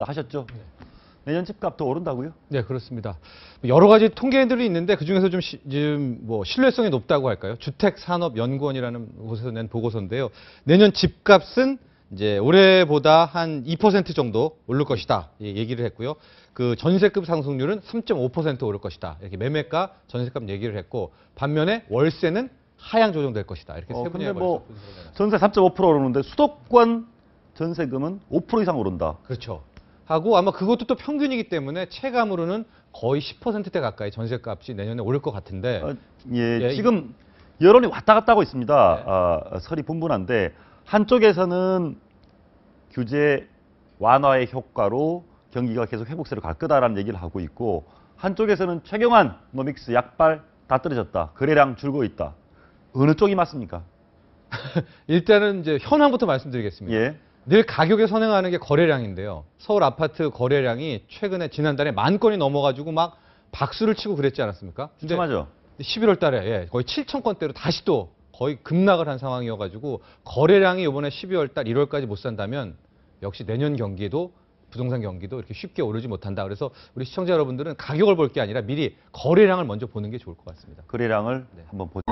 하셨죠? 내년 집값 더 오른다고요? 네, 그렇습니다. 여러 가지 통계들이 있는데 그 중에서 좀, 시, 좀 뭐, 신뢰성이 높다고 할까요? 주택산업연구원이라는 곳에서 낸 보고서인데요. 내년 집값은 이제 올해보다 한 2% 정도 오를 것이다. 예, 얘기를 했고요. 그 전세급 상승률은 3.5% 오를 것이다. 이렇게 매매가, 전세값 얘기를 했고 반면에 월세는 하향 조정될 것이다. 이렇게 어, 세 분야에 뭐. 전세 3.5% 오르는데 수도권 전세금은 5% 이상 오른다. 그렇죠. 하고 아마 그것도 또 평균이기 때문에 체감으로는 거의 10%대 가까이 전세값이 내년에 오를 것 같은데 어, 예, 예, 지금 여론이 왔다 갔다 하고 있습니다. 네. 아, 설이 분분한데 한쪽에서는 규제 완화의 효과로 경기가 계속 회복세로 갈 거다라는 얘기를 하고 있고 한쪽에서는 최경환 노믹스 약발 다 떨어졌다. 거래량 줄고 있다. 어느 쪽이 맞습니까? 일단은 이제 현황부터 말씀드리겠습니다. 예. 늘 가격에 선행하는 게 거래량인데요. 서울 아파트 거래량이 최근에 지난달에 만 건이 넘어가지고 막 박수를 치고 그랬지 않았습니까? 근데 맞죠? 11월 달에 예, 거의 7천 건대로 다시 또 거의 급락을 한 상황이어가지고 거래량이 이번에 12월 달 1월까지 못 산다면 역시 내년 경기에도 부동산 경기도 이렇게 쉽게 오르지 못한다. 그래서 우리 시청자 여러분들은 가격을 볼 게 아니라 미리 거래량을 먼저 보는 게 좋을 것 같습니다. 거래량을 네. 한번 보죠.